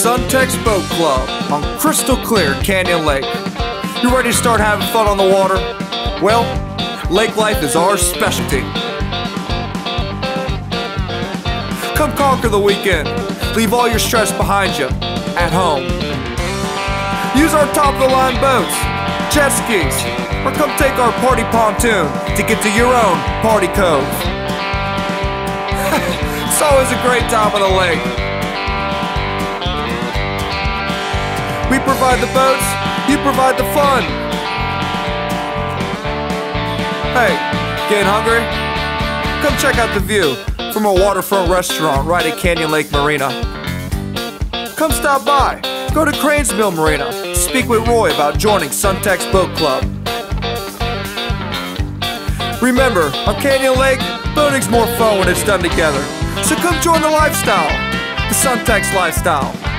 Suntex Boat Club on crystal clear Canyon Lake. You ready to start having fun on the water? Well, lake life is our specialty. Come conquer the weekend. Leave all your stress behind you at home. Use our top of the line boats, jet skis, or come take our party pontoon to get to your own party cove. it's always a great time on the lake. We provide the boats, you provide the fun. Hey, getting hungry? Come check out the view from a waterfront restaurant right at Canyon Lake Marina. Come stop by. Go to Cranes Mill Marina. Speak with Roy about joining Suntex Boat Club. Remember, on Canyon Lake, boating's more fun when it's done together. So come join the lifestyle, the Suntex lifestyle.